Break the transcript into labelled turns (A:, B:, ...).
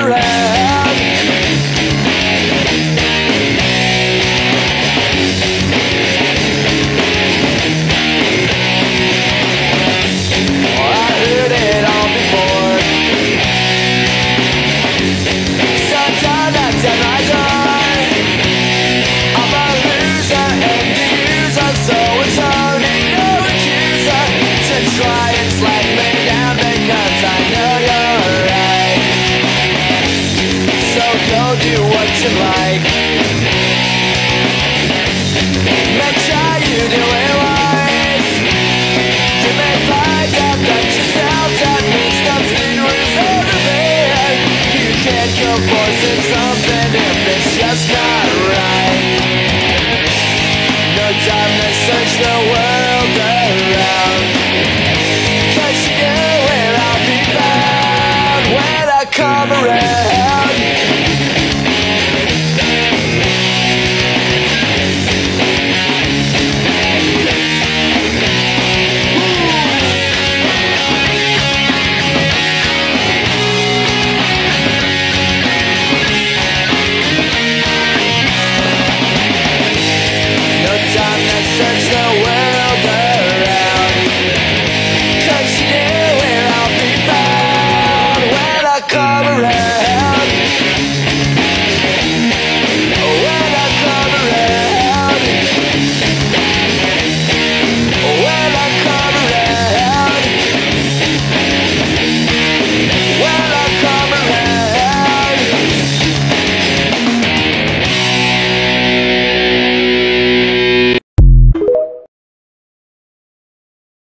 A: forever what you like. Make sure you do it right. You That You can't something if it's just not right. No time to search the world.